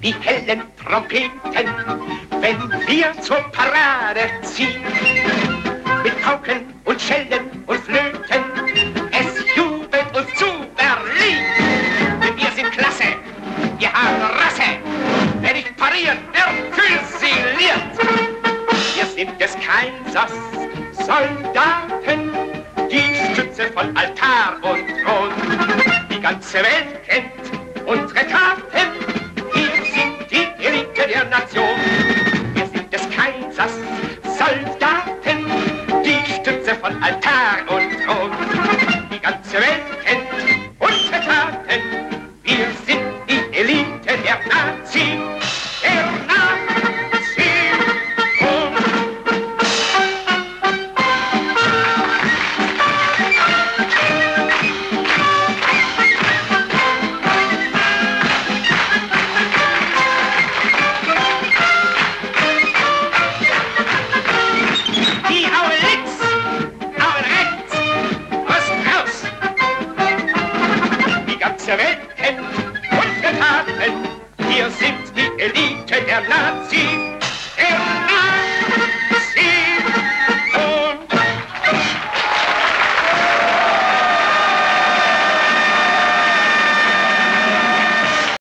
wie hellen Trompeten, wenn wir zur Parade ziehen. Mit Pauken und Schellen und Flöten, es jubelt uns zu Berlin. Denn wir sind klasse, wir haben Rasse, wer nicht pariert, wird füsiliert. Wir sind des Kaisers Soldaten, die Stütze von Altar und Thron. Die ganze Welt kennt unsere Taten, Soldaten, die Stütze von Altar Rechten und Getaten. Wir sind die Elite der Nazis.